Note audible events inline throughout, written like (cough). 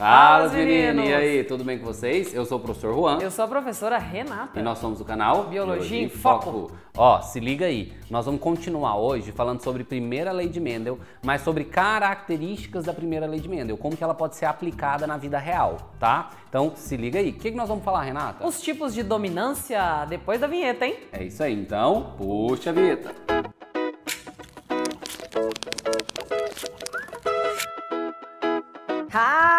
Fala, meninos! E aí, tudo bem com vocês? Eu sou o professor Juan. Eu sou a professora Renata. E nós somos o canal Biologia, Biologia em Foco. Foco. Ó, se liga aí. Nós vamos continuar hoje falando sobre primeira lei de Mendel, mas sobre características da primeira lei de Mendel, como que ela pode ser aplicada na vida real, tá? Então, se liga aí. O que, que nós vamos falar, Renata? Os tipos de dominância depois da vinheta, hein? É isso aí. Então, puxa a vinheta. Ah,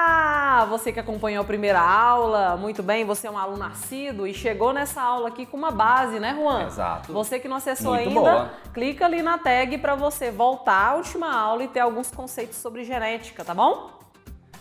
você que acompanhou a primeira aula, muito bem, você é um aluno nascido e chegou nessa aula aqui com uma base, né, Juan? Exato. Você que não acessou muito ainda, boa. clica ali na tag para você voltar à última aula e ter alguns conceitos sobre genética, tá bom?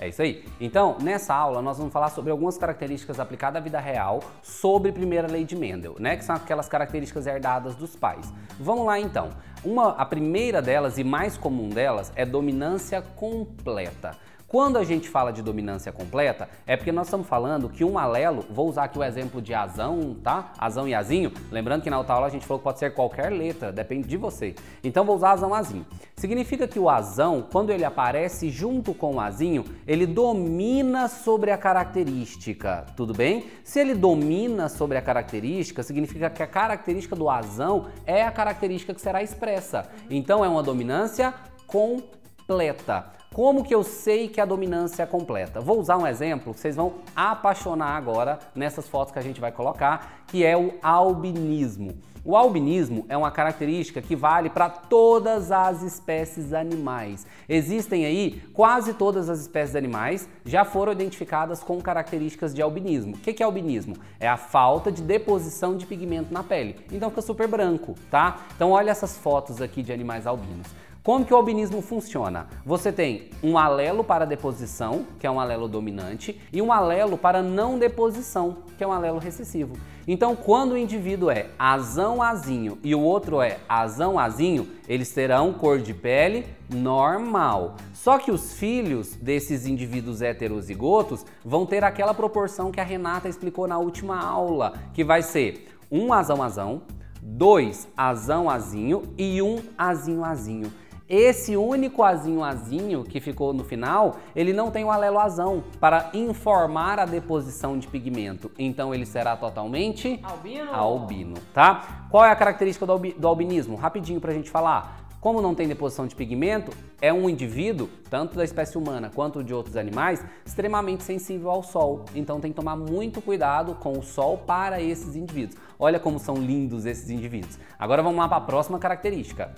É isso aí. Então, nessa aula, nós vamos falar sobre algumas características aplicadas à vida real sobre primeira lei de Mendel, né? Que são aquelas características herdadas dos pais. Vamos lá então. Uma, a primeira delas e mais comum delas é dominância completa. Quando a gente fala de dominância completa, é porque nós estamos falando que um alelo, vou usar aqui o exemplo de azão, tá? Azão e azinho, lembrando que na outra aula a gente falou que pode ser qualquer letra, depende de você. Então vou usar azão, azinho. Significa que o azão, quando ele aparece junto com o azinho, ele domina sobre a característica, tudo bem? Se ele domina sobre a característica, significa que a característica do azão é a característica que será expressa. Então é uma dominância completa. Como que eu sei que a dominância é completa? Vou usar um exemplo vocês vão apaixonar agora nessas fotos que a gente vai colocar, que é o albinismo. O albinismo é uma característica que vale para todas as espécies animais. Existem aí quase todas as espécies animais já foram identificadas com características de albinismo. O que é albinismo? É a falta de deposição de pigmento na pele. Então fica super branco, tá? Então olha essas fotos aqui de animais albinos. Como que o albinismo funciona? Você tem um alelo para deposição, que é um alelo dominante, e um alelo para não deposição, que é um alelo recessivo. Então, quando o indivíduo é azão-azinho e o outro é azão-azinho, eles terão cor de pele normal. Só que os filhos desses indivíduos heterozigotos vão ter aquela proporção que a Renata explicou na última aula, que vai ser um azão-azão, dois azão-azinho e um azinho-azinho. Esse único azinho azinho que ficou no final, ele não tem o alelo azão para informar a deposição de pigmento. Então ele será totalmente albino, albino tá? Qual é a característica do, albi do albinismo? Rapidinho para a gente falar. Como não tem deposição de pigmento, é um indivíduo, tanto da espécie humana quanto de outros animais, extremamente sensível ao sol. Então tem que tomar muito cuidado com o sol para esses indivíduos. Olha como são lindos esses indivíduos. Agora vamos lá para a próxima característica.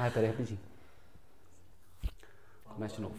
Ai, peraí, rapidinho. Começa de novo.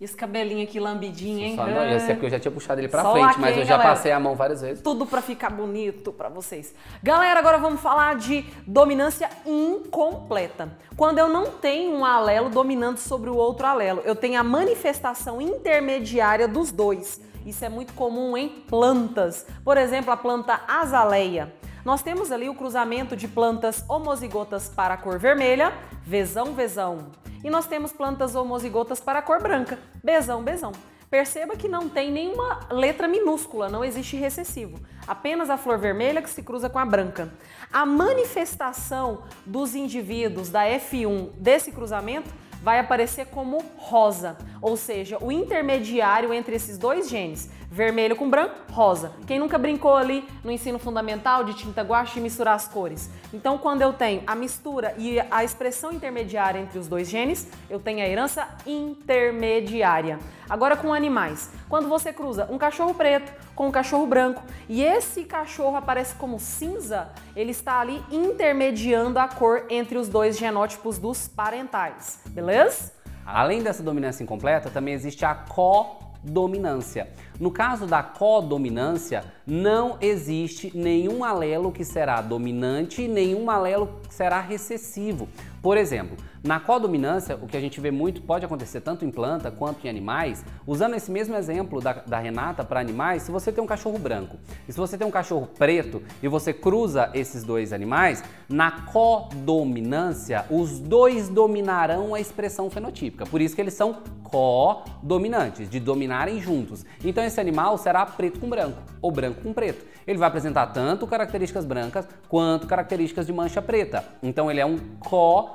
E esse cabelinho aqui lambidinho, hein? Só, não, eu sei porque eu já tinha puxado ele pra Só frente, mas eu já galera? passei a mão várias vezes. Tudo pra ficar bonito pra vocês. Galera, agora vamos falar de dominância incompleta. Quando eu não tenho um alelo dominando sobre o outro alelo, eu tenho a manifestação intermediária dos dois. Isso é muito comum em plantas. Por exemplo, a planta azaleia. Nós temos ali o cruzamento de plantas homozigotas para a cor vermelha, vezão, vezão. E nós temos plantas homozigotas para a cor branca, bezão, bezão. Perceba que não tem nenhuma letra minúscula, não existe recessivo. Apenas a flor vermelha que se cruza com a branca. A manifestação dos indivíduos da F1 desse cruzamento vai aparecer como rosa, ou seja, o intermediário entre esses dois genes, vermelho com branco, rosa. Quem nunca brincou ali no ensino fundamental de tinta guache e misturar as cores? Então, quando eu tenho a mistura e a expressão intermediária entre os dois genes, eu tenho a herança intermediária. Agora com animais, quando você cruza um cachorro preto com um cachorro branco e esse cachorro aparece como cinza, ele está ali intermediando a cor entre os dois genótipos dos parentais, beleza? Além dessa dominância incompleta, também existe a codominância. No caso da codominância, não existe nenhum alelo que será dominante e nenhum alelo que será recessivo. Por exemplo, na codominância, o que a gente vê muito pode acontecer tanto em planta quanto em animais. Usando esse mesmo exemplo da, da Renata para animais, se você tem um cachorro branco e se você tem um cachorro preto e você cruza esses dois animais, na codominância, os dois dominarão a expressão fenotípica. Por isso que eles são codominantes, de dominarem juntos. Então esse animal será preto com branco ou branco com preto. Ele vai apresentar tanto características brancas quanto características de mancha preta. Então ele é um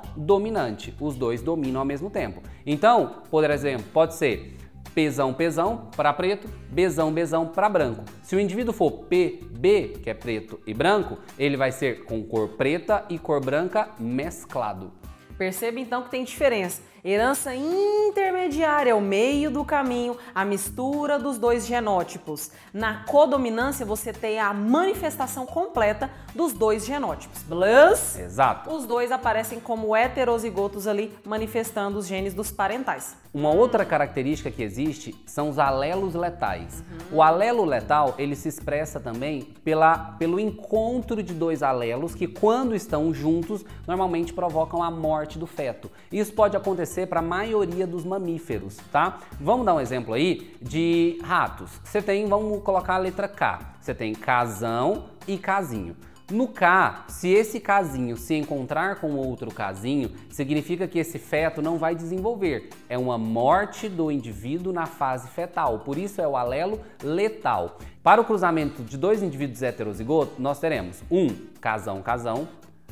codominante. Os dois dominam ao mesmo tempo. Então, por exemplo, pode ser Pzão para preto, Bzão, Bzão para branco. Se o indivíduo for PB, que é preto e branco, ele vai ser com cor preta e cor branca mesclado. Perceba então que tem diferença. Herança intermediária é o meio do caminho, a mistura dos dois genótipos. Na codominância, você tem a manifestação completa dos dois genótipos. Plus, Exato. os dois aparecem como heterozigotos ali, manifestando os genes dos parentais. Uma outra característica que existe são os alelos letais. O alelo letal, ele se expressa também pela, pelo encontro de dois alelos que quando estão juntos, normalmente provocam a morte do feto. Isso pode acontecer para a maioria dos mamíferos, tá? Vamos dar um exemplo aí de ratos. Você tem, vamos colocar a letra K. Você tem casão e casinho. No K, se esse casinho se encontrar com outro casinho, significa que esse feto não vai desenvolver. É uma morte do indivíduo na fase fetal, por isso é o alelo letal. Para o cruzamento de dois indivíduos heterozigotos, nós teremos um casão, casão,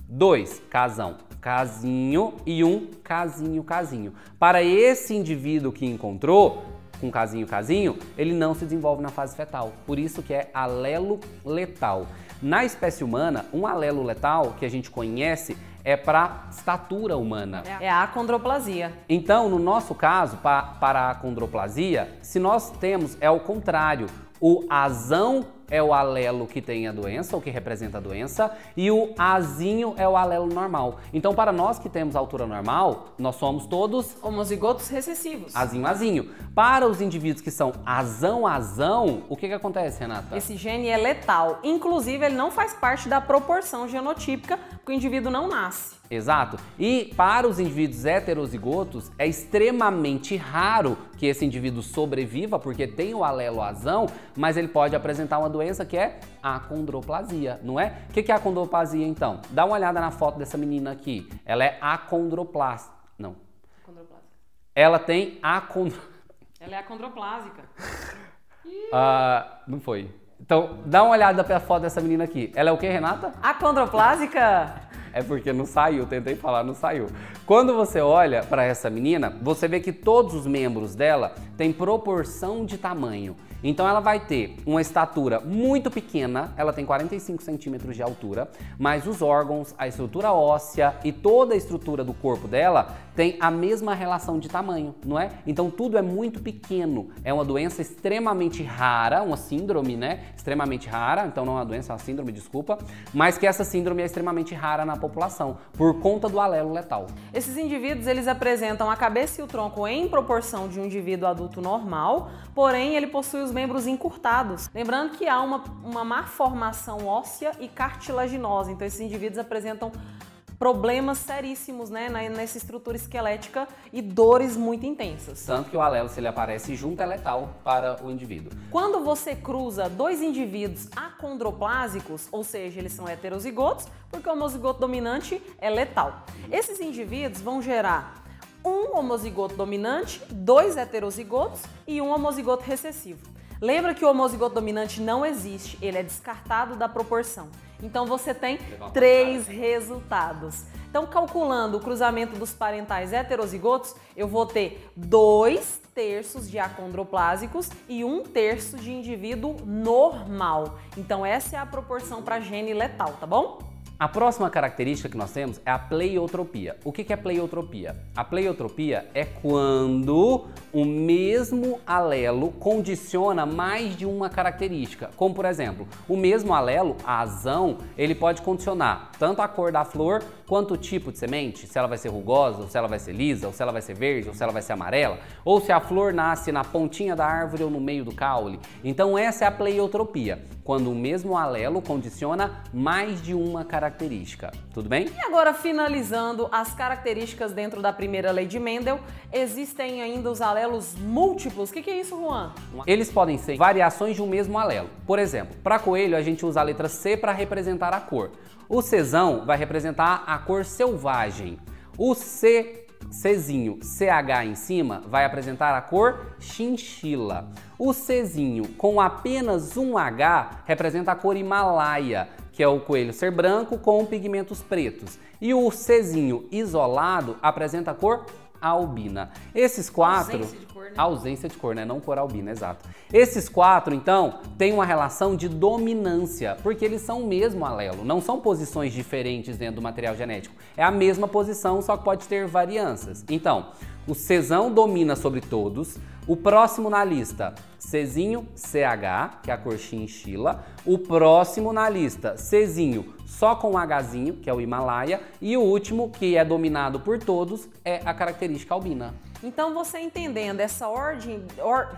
dois casão, casinho e um casinho, casinho. Para esse indivíduo que encontrou, com casinho, casinho, ele não se desenvolve na fase fetal. Por isso que é alelo letal. Na espécie humana, um alelo letal que a gente conhece é para estatura humana. É a acondroplasia. Então, no nosso caso, pa para a acondroplasia, se nós temos, é o contrário. O azão é o alelo que tem a doença, ou que representa a doença, e o azinho é o alelo normal. Então, para nós que temos altura normal, nós somos todos homozigotos recessivos. Azinho, azinho. Para os indivíduos que são azão, azão, o que, que acontece, Renata? Esse gene é letal. Inclusive, ele não faz parte da proporção genotípica, porque o indivíduo não nasce. Exato. E para os indivíduos heterozigotos, é extremamente raro que esse indivíduo sobreviva, porque tem o alelo azão, mas ele pode apresentar uma doença que é a acondroplasia, não é? O que é a acondroplasia, então? Dá uma olhada na foto dessa menina aqui. Ela é acondroplástica. Não. Acondroplásica. Ela tem acond... Ela é acondroplásica. (laughs) Ah, não foi. Então, dá uma olhada pra foto dessa menina aqui. Ela é o que, Renata? Acondroplásica? É porque não saiu, tentei falar, não saiu. Quando você olha para essa menina, você vê que todos os membros dela têm proporção de tamanho. Então ela vai ter uma estatura muito pequena, ela tem 45 centímetros de altura, mas os órgãos, a estrutura óssea e toda a estrutura do corpo dela tem a mesma relação de tamanho, não é? Então tudo é muito pequeno. É uma doença extremamente rara, uma síndrome, né? Extremamente rara, então não é uma doença, é uma síndrome, desculpa, mas que essa síndrome é extremamente rara na população por conta do alelo letal. Esses indivíduos, eles apresentam a cabeça e o tronco em proporção de um indivíduo adulto normal, porém ele possui os membros encurtados. Lembrando que há uma, uma má formação óssea e cartilaginosa, então esses indivíduos apresentam problemas seríssimos né, nessa estrutura esquelética e dores muito intensas. Tanto que o alelo, se ele aparece junto, é letal para o indivíduo. Quando você cruza dois indivíduos acondroplásicos, ou seja, eles são heterozigotos, porque o homozigoto dominante é letal. Esses indivíduos vão gerar um homozigoto dominante, dois heterozigotos e um homozigoto recessivo. Lembra que o homozigoto dominante não existe, ele é descartado da proporção. Então você tem três resultados. Então, calculando o cruzamento dos parentais heterozigotos, eu vou ter dois terços de acondroplásicos e um terço de indivíduo normal. Então, essa é a proporção para gene letal, tá bom? A próxima característica que nós temos é a pleiotropia. O que é pleiotropia? A pleiotropia é quando o mesmo alelo condiciona mais de uma característica. Como por exemplo, o mesmo alelo, a azão, ele pode condicionar tanto a cor da flor quanto o tipo de semente, se ela vai ser rugosa, ou se ela vai ser lisa, ou se ela vai ser verde, ou se ela vai ser amarela, ou se a flor nasce na pontinha da árvore ou no meio do caule. Então essa é a pleiotropia, quando o mesmo alelo condiciona mais de uma característica característica. Tudo bem? E agora, finalizando as características dentro da primeira lei de Mendel, existem ainda os alelos múltiplos. O que, que é isso, Juan? Eles podem ser variações de um mesmo alelo. Por exemplo, para coelho a gente usa a letra C para representar a cor. O Czão vai representar a cor selvagem. O C Czinho, CH em cima, vai apresentar a cor chinchila. O Czinho com apenas um H representa a cor Himalaia que é o coelho ser branco com pigmentos pretos. E o Czinho isolado apresenta a cor albina. Esses quatro. Ausência de cor, né? Ausência de cor, né? Não cor albina, exato. Esses quatro, então, têm uma relação de dominância, porque eles são o mesmo alelo, não são posições diferentes dentro do material genético. É a mesma posição, só que pode ter variâncias. Então, o Czão domina sobre todos. O próximo na lista, Czinho CH, que é a cor chinchila. O próximo na lista, Czinho só com Hzinho, que é o Himalaia. E o último, que é dominado por todos, é a característica albina. Então você entendendo essa ordem. Or...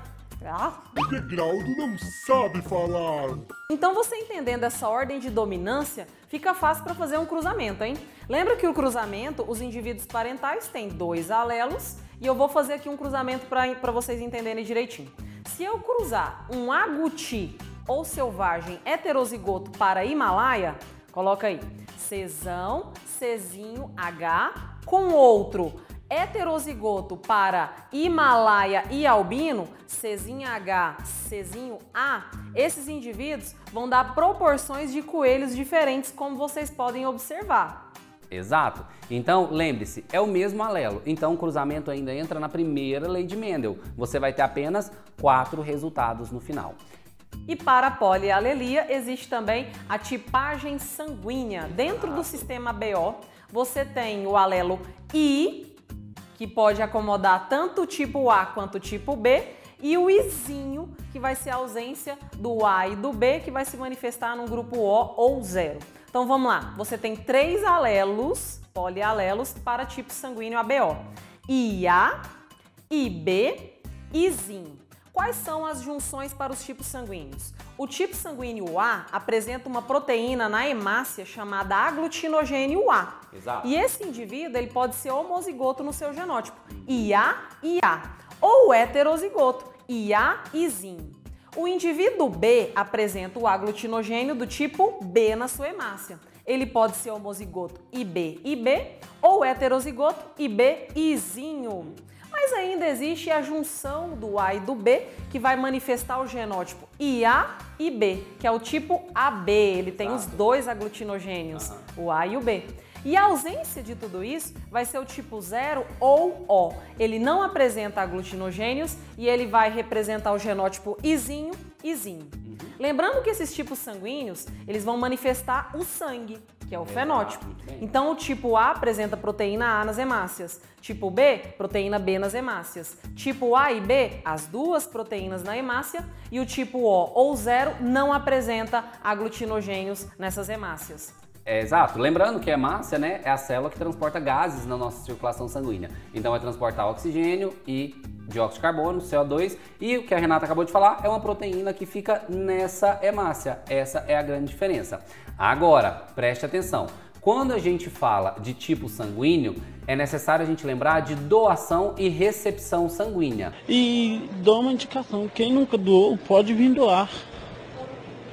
Ah. O Degraudo não sabe falar. Então você entendendo essa ordem de dominância, fica fácil para fazer um cruzamento, hein? Lembra que o cruzamento, os indivíduos parentais têm dois alelos e eu vou fazer aqui um cruzamento para vocês entenderem direitinho. Se eu cruzar um aguti ou selvagem heterozigoto para Himalaia, coloca aí, Czão, Czinho, H, com outro heterozigoto para Himalaia e albino, Czinho H, Czinho A, esses indivíduos vão dar proporções de coelhos diferentes, como vocês podem observar. Exato. Então, lembre-se, é o mesmo alelo. Então, o cruzamento ainda entra na primeira lei de Mendel. Você vai ter apenas quatro resultados no final. E para a polialelia, existe também a tipagem sanguínea. Dentro do sistema BO, você tem o alelo I, que pode acomodar tanto o tipo A quanto o tipo B, e o Izinho, que vai ser a ausência do A e do B, que vai se manifestar no grupo O ou zero. Então vamos lá, você tem três alelos, polialelos, para tipo sanguíneo ABO. IA, IB, Izinho. Quais são as junções para os tipos sanguíneos? O tipo sanguíneo A apresenta uma proteína na hemácia chamada aglutinogênio A. Exato. E esse indivíduo ele pode ser homozigoto no seu genótipo, IA e A, ou heterozigoto, IA e ZIN. O indivíduo B apresenta o aglutinogênio do tipo B na sua hemácia. Ele pode ser homozigoto IB IB ou heterozigoto IB Izinho. Mas ainda existe a junção do A e do B, que vai manifestar o genótipo IA e B, que é o tipo AB. Ele tem os dois aglutinogênios, o A e o B. E a ausência de tudo isso vai ser o tipo 0 ou O. Ele não apresenta aglutinogênios e ele vai representar o genótipo Izinho, Izinho. Lembrando que esses tipos sanguíneos, eles vão manifestar o sangue, que é o fenótipo. Então o tipo A apresenta proteína A nas hemácias, tipo B, proteína B nas hemácias. Tipo A e B, as duas proteínas na hemácia e o tipo O ou 0 não apresenta aglutinogênios nessas hemácias. É, exato. Lembrando que a hemácia né, é a célula que transporta gases na nossa circulação sanguínea. Então vai transportar oxigênio e dióxido de carbono, CO2, e o que a Renata acabou de falar é uma proteína que fica nessa hemácia. Essa é a grande diferença. Agora, preste atenção. Quando a gente fala de tipo sanguíneo, é necessário a gente lembrar de doação e recepção sanguínea. E dou uma indicação, quem nunca doou pode vir doar.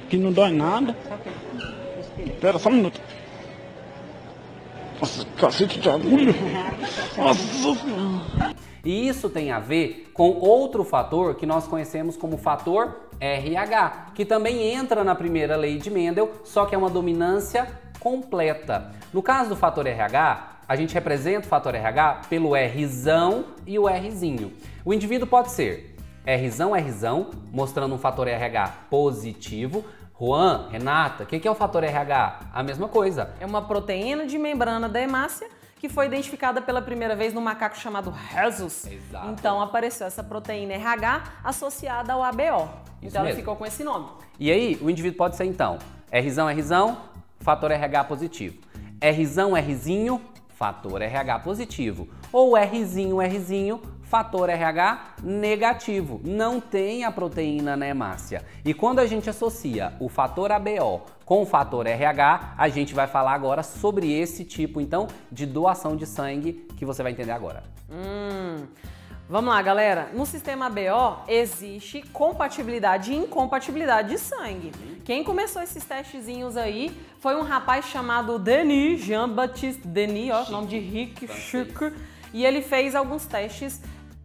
Que não dói nada. Espera só um minuto. Nossa, cacete de agulha. Nossa. E isso tem a ver com outro fator que nós conhecemos como fator RH, que também entra na primeira lei de Mendel, só que é uma dominância completa. No caso do fator RH, a gente representa o fator RH pelo Rzão e o Rzinho. O indivíduo pode ser Rzão, Rzão, mostrando um fator RH positivo. Juan, Renata, o que que é o fator RH? A mesma coisa. É uma proteína de membrana da hemácia que foi identificada pela primeira vez no macaco chamado Rhesus. Exato. Então apareceu essa proteína RH associada ao ABO. Isso então ela mesmo. ficou com esse nome. E aí, o indivíduo pode ser então Rzão, Rzão, fator RH positivo. Rzão, Rzinho, fator RH positivo. Ou Rzinho, Rzinho, fator RH negativo. Não tem a proteína na hemácia. E quando a gente associa o fator ABO com o fator RH, a gente vai falar agora sobre esse tipo, então, de doação de sangue que você vai entender agora. Hum. Vamos lá, galera. No sistema BO existe compatibilidade e incompatibilidade de sangue. Quem começou esses testezinhos aí foi um rapaz chamado Denis, Jean-Baptiste Denis, ó, nome de rico, chique. E ele fez alguns testes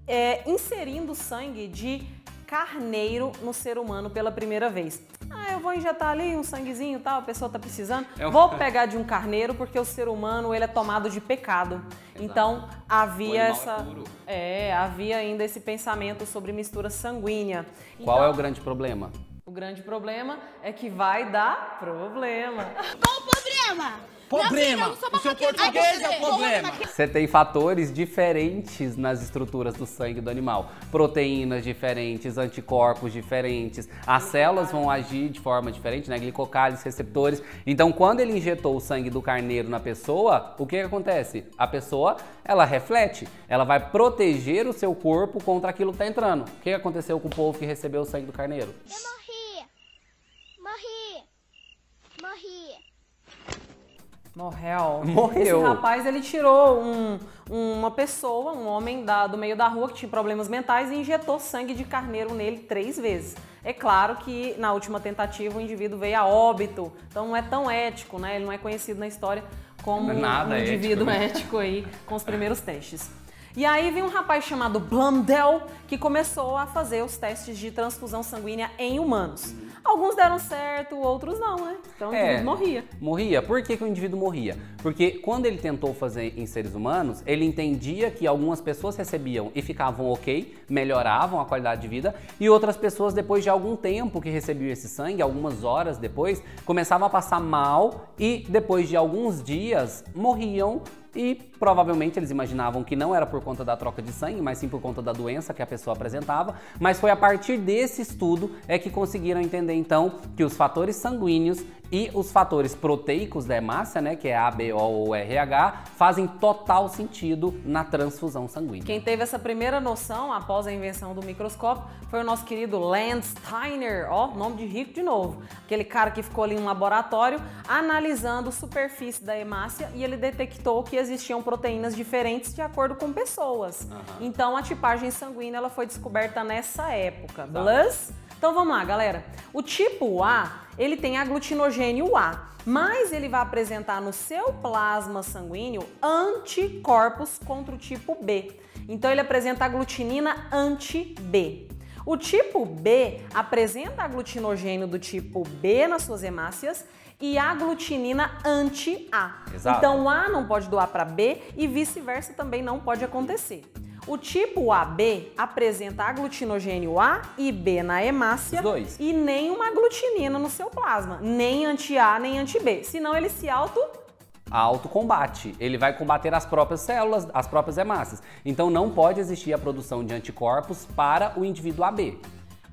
é, inserindo sangue de carneiro no ser humano pela primeira vez. Ah, eu vou injetar ali um sanguezinho, tal, a pessoa tá precisando. É um- Vou pegar de um carneiro porque o ser humano ele é tomado de pecado. Então havia é essa, puro. é, havia ainda esse pensamento sobre mistura sanguínea. Qual Então, é o grande problema? o grande problema é que vai dar problema. Qual o problema? Problema. Filha, O seu português é o problema. Você tem fatores diferentes nas estruturas do sangue do animal. Proteínas diferentes, anticorpos diferentes. As células vão agir de forma diferente, né? Glicocálices, receptores. Então, quando ele injetou o sangue do carneiro na pessoa, o que, que acontece? A pessoa, ela reflete. Ela vai proteger o seu corpo contra aquilo que tá entrando. O que, que aconteceu com o povo que recebeu o sangue do carneiro? Eu morri. Morri. Morri. Morreu. Morreu. Esse rapaz, ele tirou um- uma pessoa, um homem da- do meio da rua que tinha problemas mentais e injetou sangue de carneiro nele três vezes. É claro que na última tentativa o indivíduo veio a óbito, então não é tão ético, né? Ele não é conhecido na história como é um, nada um ético, indivíduo né? ético aí com os primeiros testes. E aí vem um rapaz chamado Blundell que começou a fazer os testes de transfusão sanguínea em humanos. Alguns deram certo, outros não, né? Então o É. indivíduo morria. Morria. Por que, que o indivíduo morria? Porque quando ele tentou fazer em seres humanos, ele entendia que algumas pessoas recebiam e ficavam ok, melhoravam a qualidade de vida, e outras pessoas, depois de algum tempo que recebiam esse sangue, algumas horas depois, começavam a passar mal e depois de alguns dias morriam. E provavelmente eles imaginavam que não era por conta da troca de sangue, mas sim por conta da doença que a pessoa apresentava. Mas foi a partir desse estudo é que conseguiram entender então que os fatores sanguíneos e os fatores proteicos da hemácia, né, que é A, B, O ou RH, fazem total sentido na transfusão sanguínea. Quem teve essa primeira noção após a invenção do microscópio foi o nosso querido Lance Steiner, ó, nome de rico de novo. Aquele cara que ficou ali em um laboratório analisando a superfície da hemácia e ele detectou que existiam proteínas diferentes de acordo com pessoas. Então a tipagem sanguínea ela foi descoberta nessa época. Beleza? Então vamos lá, galera. O tipo A, ele tem aglutinogênio A, mas ele vai apresentar no seu plasma sanguíneo anticorpos contra o tipo B. Então ele apresenta aglutinina anti-B. O tipo B apresenta aglutinogênio do tipo B nas suas hemácias e aglutinina anti-A. Então o A não pode doar para B e vice-versa também não pode acontecer. O tipo AB apresenta aglutinogênio A e B na hemácia e nenhuma aglutinina no seu plasma, nem anti-A nem anti-B. Senão ele se auto autocombate. Ele vai combater as próprias células, as próprias hemácias. Então não pode existir a produção de anticorpos para o indivíduo AB.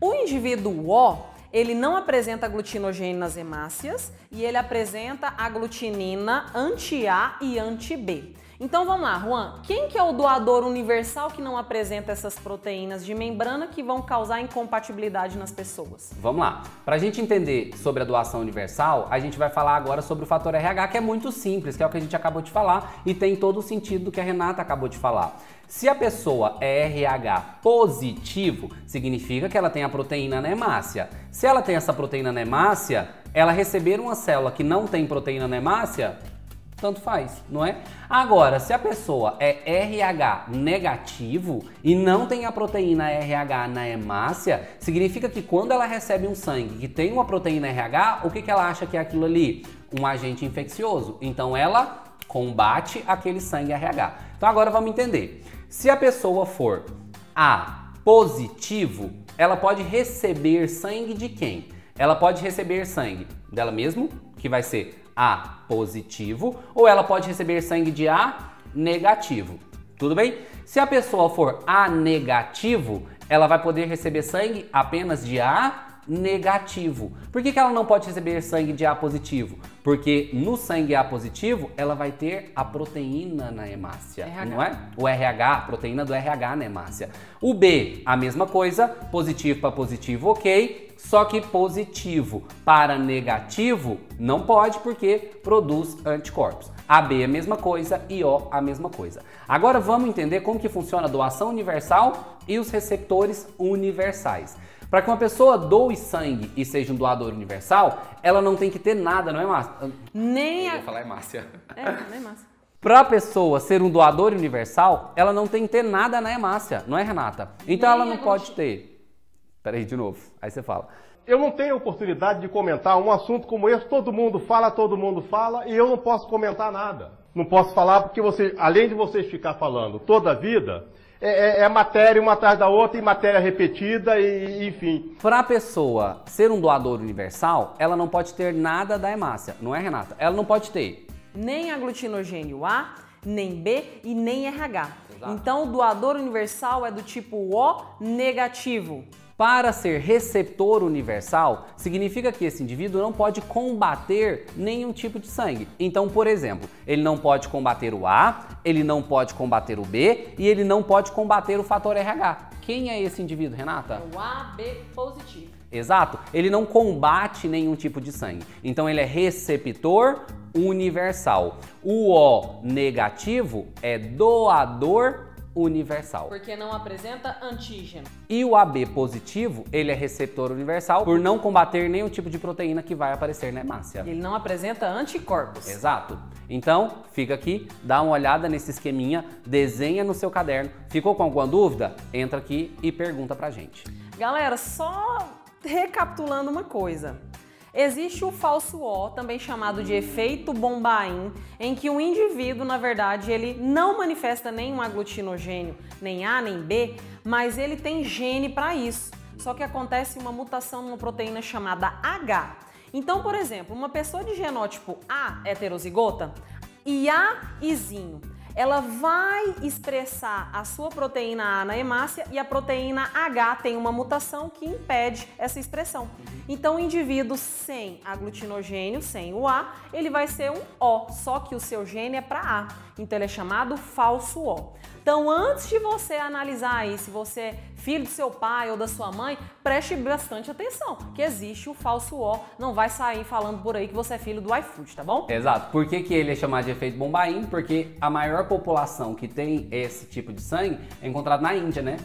O indivíduo O, ele não apresenta aglutinogênio nas hemácias e ele apresenta aglutinina anti-A e anti-B. Então vamos lá, Juan, quem que é o doador universal que não apresenta essas proteínas de membrana que vão causar incompatibilidade nas pessoas? Vamos lá. Para a gente entender sobre a doação universal, a gente vai falar agora sobre o fator RH, que é muito simples, que é o que a gente acabou de falar e tem todo o sentido do que a Renata acabou de falar. Se a pessoa é RH positivo, significa que ela tem a proteína na hemácia. Se ela tem essa proteína na hemácia, ela receber uma célula que não tem proteína na hemácia, tanto faz, não é? Agora, se a pessoa é RH negativo e não tem a proteína RH na hemácia, significa que quando ela recebe um sangue que tem uma proteína RH, o que, que ela acha que é aquilo ali? Um agente infeccioso. Então ela combate aquele sangue RH. Então agora vamos entender. Se a pessoa for A positivo, ela pode receber sangue de quem? Ela pode receber sangue dela mesmo, que vai ser A positivo, ou ela pode receber sangue de A negativo. Tudo bem? Se a pessoa for A negativo, ela vai poder receber sangue apenas de A negativo. Por que, que ela não pode receber sangue de A positivo? Porque no sangue A positivo, ela vai ter a proteína na hemácia, RH. não é? O RH, a proteína do RH na hemácia. O B, a mesma coisa, positivo para positivo, ok. Só que positivo para negativo não pode porque produz anticorpos. AB é a mesma coisa e O a mesma coisa. Agora vamos entender como que funciona a doação universal e os receptores universais. Para que uma pessoa doe sangue e seja um doador universal, ela não tem que ter nada, não é, Márcia? Nem Eu a... ia falar é Márcia. É, nem massa. Para a pessoa ser um doador universal, ela não tem que ter nada na hemácia, não é, Renata? Então Nem ela não pode gluti- ter Peraí, de novo. Aí você fala. Eu não tenho oportunidade de comentar um assunto como esse, todo mundo fala, todo mundo fala, e eu não posso comentar nada. Não posso falar porque você, além de vocês ficar falando toda a vida, é, é- é matéria uma atrás da outra e matéria repetida e, e enfim. Para a pessoa ser um doador universal, ela não pode ter nada da hemácia, não é, Renata? Ela não pode ter. Nem aglutinogênio A, nem B e nem RH. Exato. Então, o doador universal é do tipo O negativo. Para ser receptor universal, significa que esse indivíduo não pode combater nenhum tipo de sangue. Então, por exemplo, ele não pode combater o A, ele não pode combater o B e ele não pode combater o fator RH. Quem é esse indivíduo, Renata? O AB positivo. Exato, ele não combate nenhum tipo de sangue. Então ele é receptor universal. O O negativo é doador universal. Porque não apresenta antígeno. E o AB positivo, ele é receptor universal por não combater nenhum tipo de proteína que vai aparecer na hemácia. Ele não apresenta anticorpos. Exato. Então, fica aqui, dá uma olhada nesse esqueminha, desenha no seu caderno. Ficou com alguma dúvida? Entra aqui e pergunta pra gente. Galera, só recapitulando uma coisa. Existe o falso O, também chamado de efeito Bombaim, em que o indivíduo, na verdade, ele não manifesta nenhum aglutinogênio, nem A nem B, mas ele tem gene para isso. Só que acontece uma mutação numa proteína chamada H. Então, por exemplo, uma pessoa de genótipo A heterozigota e A izinho, ela vai expressar a sua proteína A na hemácia e a proteína H tem uma mutação que impede essa expressão. Então, o indivíduo sem aglutinogênio, sem o A, ele vai ser um O, só que o seu gene é para A. Então, ele é chamado falso O. Então, antes de você analisar aí se você é filho do seu pai ou da sua mãe, preste bastante atenção, que existe o falso O. Não vai sair falando por aí que você é filho do iFood, tá bom? Exato. Por que, que ele é chamado de efeito Bombaim? Porque a maior população que tem esse tipo de sangue é encontrado na Índia, né?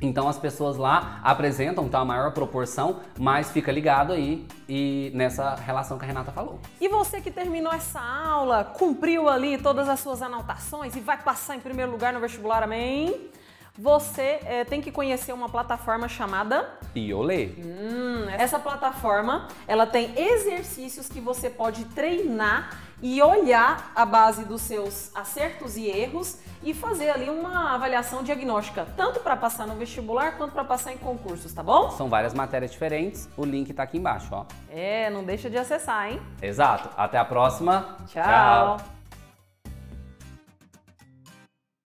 Então as pessoas lá apresentam então, a maior proporção, mas fica ligado aí e nessa relação que a Renata falou. E você que terminou essa aula, cumpriu ali todas as suas anotações e vai passar em primeiro lugar no vestibular, amém? Você eh, tem que conhecer uma plataforma chamada Iolê. Hum, essa plataforma, ela tem exercícios que você pode treinar e olhar a base dos seus acertos e erros e fazer ali uma avaliação diagnóstica, tanto para passar no vestibular quanto para passar em concursos, tá bom? São várias matérias diferentes, o link tá aqui embaixo, ó. É, não deixa de acessar, hein? Exato. Até a próxima. Tchau.